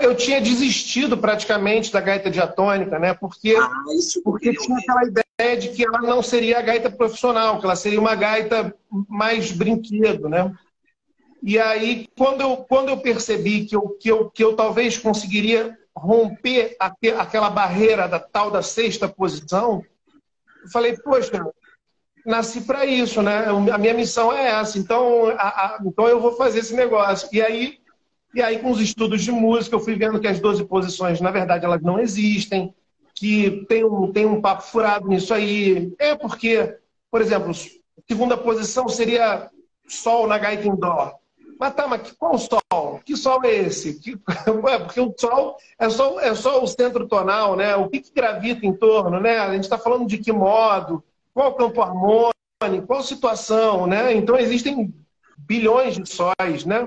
eu tinha desistido praticamente da gaita diatônica, né? Porque, ah, porque tinha aquela ideia de que ela não seria a gaita profissional, que ela seria uma gaita mais brinquedo, né? E aí, quando eu, quando eu percebi que eu, que, eu, que eu talvez conseguiria romper aquela barreira da tal da sexta posição, eu falei, poxa, nasci para isso, né? A minha missão é essa, então, a, a, então eu vou fazer esse negócio. E aí, e aí, com os estudos de música, eu fui vendo que as 12 posições, na verdade, elas não existem, que tem um, tem um papo furado nisso aí. É porque, por exemplo, segunda posição seria Sol na gaita em Dó. Mas tá, mas qual sol? Que sol é esse? Que... Ué, porque o sol é só, é só o centro tonal, né? O que, que gravita em torno, né? A gente está falando de que modo, qual campo harmônico, qual situação, né? Então existem bilhões de sóis, né?